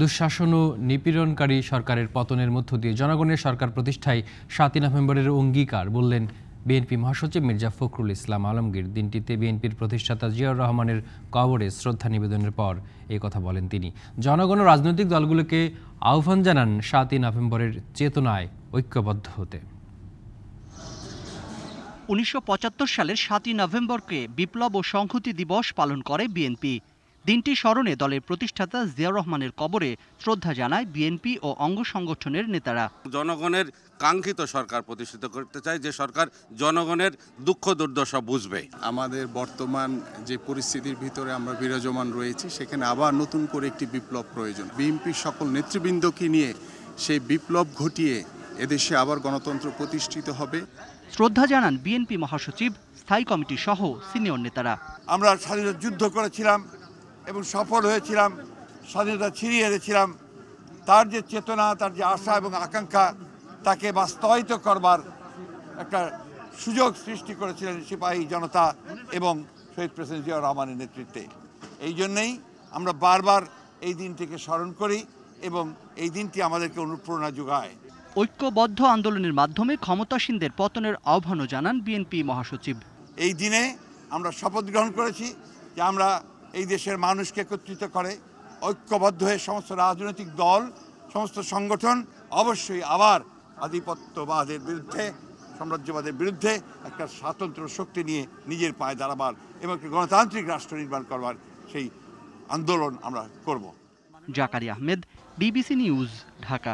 দুঃশাসন ও নিপীড়নকারী সরকারের পতনের মধ্য দিয়ে জনগণের সরকার প্রতিষ্ঠায় সাতই নভেম্বরের অঙ্গীকার বললেন বিএনপি মহাসচিব মির্জা ফখরুল ইসলাম আলমগীর। দিনটিতে বিএনপির প্রতিষ্ঠাতা জিয়াউর রহমানের কবরে শ্রদ্ধা নিবেদনের পর এই কথা বলেন তিনি। জনগণ ও রাজনৈতিক দলগুলোকে আহ্বান জানান সাতই নভেম্বরের চেতনায় ঐক্যবদ্ধ হতে। উনিশশো পঁচাত্তর সালের সাতই নভেম্বরকে বিপ্লব ও সংহতি দিবস পালন করে বিএনপি। দিনটি স্মরণে দলের প্রতিষ্ঠাতা জিয়াউর রহমানের কবরে শ্রদ্ধা জানায় বিএনপি ও অঙ্গ সংগঠনের নেতারা। জনগণের কাঙ্ক্ষিত সরকার প্রতিষ্ঠিত করতে চাই যে সরকার জনগণের দুঃখ দুর্দশা বুঝবে। আমাদের বর্তমান যে পরিস্থিতির ভিতরে আমরা বিরাজমান রয়েছি সেখানে আবার নতুন করে একটি বিপ্লব প্রয়োজন। বিএনপির সকল নেতৃবৃন্দকে নিয়ে সেই বিপ্লব ঘটিয়ে এদেশে আবার গণতন্ত্র প্রতিষ্ঠিত হবে। শ্রদ্ধা জানান বিএনপি মহাসচিব স্থায়ী কমিটি সহ সিনিয়র নেতারা। আমরা স্বাধীনতা যুদ্ধ করেছিলাম এবং সফল হয়েছিলাম স্বাধীনতা ছিনিয়ে এনেছিলাম। তার যে চেতনা তার যে আশা এবং আকাঙ্ক্ষা তাকে বাস্তবায়িত করবার একটা সুযোগ সৃষ্টি করেছিলেন সিপাহী জনতা এবং শহীদ প্রেসিডেন্ট জিয়াউর রহমানের নেতৃত্বে। এই জন্যেই আমরা বারবার এই দিনটিকে স্মরণ করি এবং এই দিনটি আমাদেরকে অনুপ্রেরণা যোগায়। ঐক্যবদ্ধ আন্দোলনের মাধ্যমে ক্ষমতাসীনদের পতনের আহ্বানও জানান বিএনপি মহাসচিব। এই দিনে আমরা শপথ গ্রহণ করেছি যে আমরা এই দেশের মানুষকে একত্রিত করে, ঐক্যবদ্ধ হয়ে সমস্ত রাজনৈতিক দল, সমস্ত সংগঠন অবশ্যই আবার আধিপত্যবাদের বিরুদ্ধে, সাম্রাজ্যবাদের বিরুদ্ধে একটা স্বাতন্ত্র শক্তি নিয়ে নিজের পায়ে দাঁড়াবার এবং একটি গণতান্ত্রিক রাষ্ট্র নির্মাণ করবার সেই আন্দোলন আমরা করব। Zakari Ahmed DBC news, Dhaka.